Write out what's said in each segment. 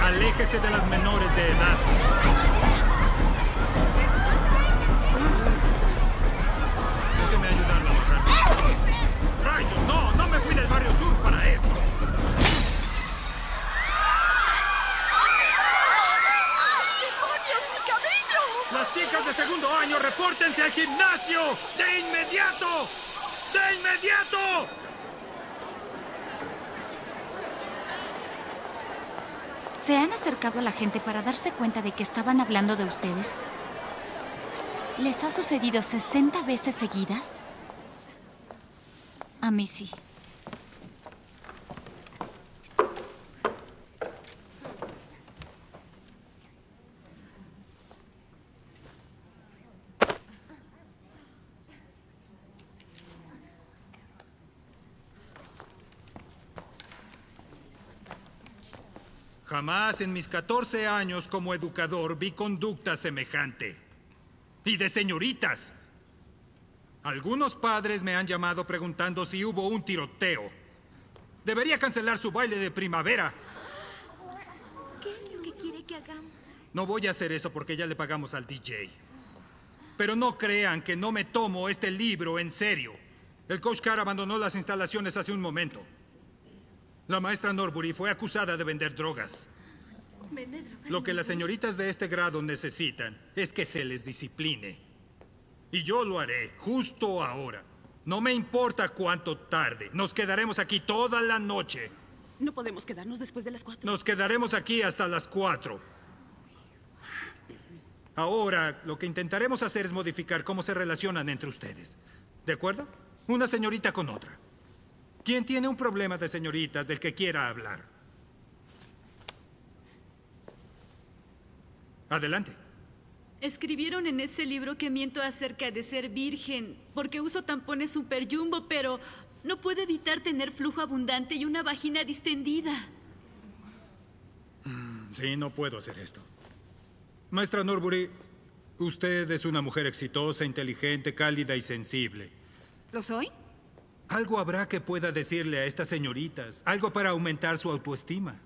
Aléjese de las menores de edad. Déjeme ayudarla a bajar. ¡Rayos! ¡No! ¡No me fui del barrio sur para esto! ¡Demonios, mi cabello! ¡Las chicas de segundo año, repórtense al gimnasio! ¡De inmediato! ¡De inmediato! ¿Se han acercado a la gente para darse cuenta de que estaban hablando de ustedes? ¿Les ha sucedido 60 veces seguidas? A mí sí. Jamás en mis 14 años como educador vi conducta semejante. Y de señoritas. Algunos padres me han llamado preguntando si hubo un tiroteo. Debería cancelar su baile de primavera. ¿Qué es lo que quiere que hagamos? No voy a hacer eso porque ya le pagamos al DJ. Pero no crean que no me tomo este libro en serio. El coach Carr abandonó las instalaciones hace un momento. La maestra Norbury fue acusada de vender drogas. ¿Vende drogas? Lo que las señoritas de este grado necesitan es que se les discipline. Y yo lo haré justo ahora. No me importa cuánto tarde. Nos quedaremos aquí toda la noche. No podemos quedarnos después de las cuatro. Nos quedaremos aquí hasta las cuatro. Ahora, lo que intentaremos hacer es modificar cómo se relacionan entre ustedes. ¿De acuerdo? Una señorita con otra. ¿Quién tiene un problema de señoritas del que quiera hablar? Adelante. Escribieron en ese libro que miento acerca de ser virgen, porque uso tampones super jumbo, pero no puedo evitar tener flujo abundante y una vagina distendida. Sí, no puedo hacer esto. Maestra Norbury, usted es una mujer exitosa, inteligente, cálida y sensible. ¿Lo soy? Algo habrá que pueda decirle a estas señoritas, algo para aumentar su autoestima.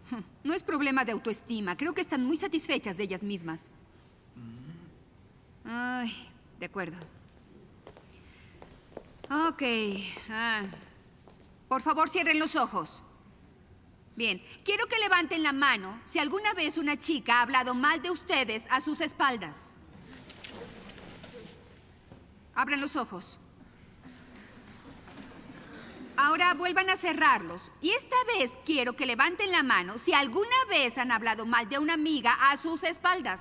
No es problema de autoestima. Creo que están muy satisfechas de ellas mismas. Ay, de acuerdo. Ok. ah. Por favor, cierren los ojos. Bien, quiero que levanten la mano si alguna vez una chica ha hablado mal de ustedes a sus espaldas. Abran los ojos. Ahora vuelvan a cerrarlos. Y esta vez quiero que levanten la mano si alguna vez han hablado mal de una amiga a sus espaldas.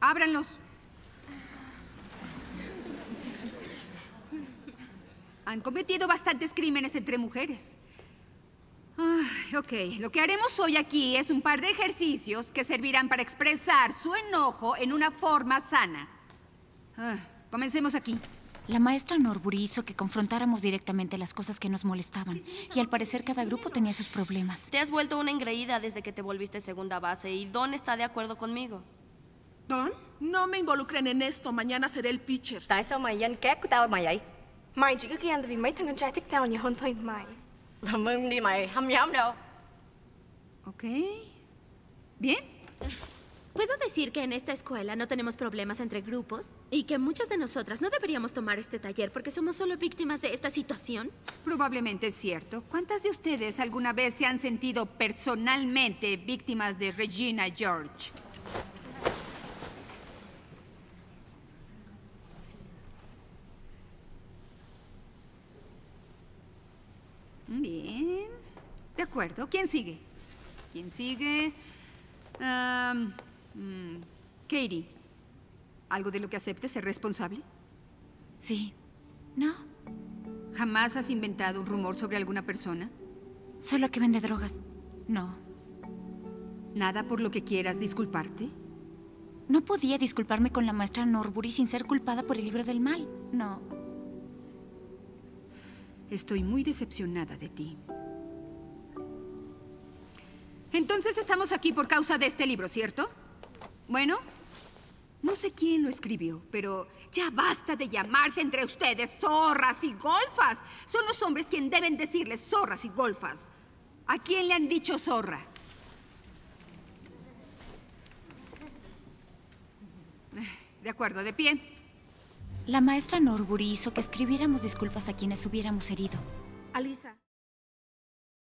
Ábranlos. Han cometido bastantes crímenes entre mujeres. Ay, ok, lo que haremos hoy aquí es un par de ejercicios que servirán para expresar su enojo en una forma sana. Ah, comencemos aquí. La maestra Norbury hizo que confrontáramos directamente las cosas que nos molestaban. Y al parecer cada grupo tenía sus problemas. Te has vuelto una engreída desde que te volviste segunda base y Don está de acuerdo conmigo. Don, no me involucren en esto. Mañana seré el pitcher. Tại sao mày danh két của tao là mày vậy? Mày chỉ có ghen tại vì mấy thằng con trai thích tao nhiều hơn thôi mày. Làm ơn đi mày, không dám đâu. Ok. Bien. ¿Puedo decir que en esta escuela no tenemos problemas entre grupos? ¿Y que muchas de nosotras no deberíamos tomar este taller porque somos solo víctimas de esta situación? Probablemente es cierto. ¿Cuántas de ustedes alguna vez se han sentido personalmente víctimas de Regina George? Bien. De acuerdo. ¿Quién sigue? ¿Quién sigue? Am, mm, Katie. ¿Algo de lo que aceptes ser responsable? Sí. No. ¿Jamás has inventado un rumor sobre alguna persona? Solo que vende drogas. No. ¿Nada por lo que quieras disculparte? No podía disculparme con la maestra Norbury sin ser culpada por el libro del mal. No. Estoy muy decepcionada de ti. Entonces estamos aquí por causa de este libro, ¿cierto? Bueno, No sé quién lo escribió, pero ya basta de llamarse entre ustedes zorras y golfas. Son los hombres quienes deben decirles zorras y golfas. ¿A quién le han dicho zorra? De acuerdo, de pie. La maestra Norbury hizo que escribiéramos disculpas a quienes hubiéramos herido. Alisa.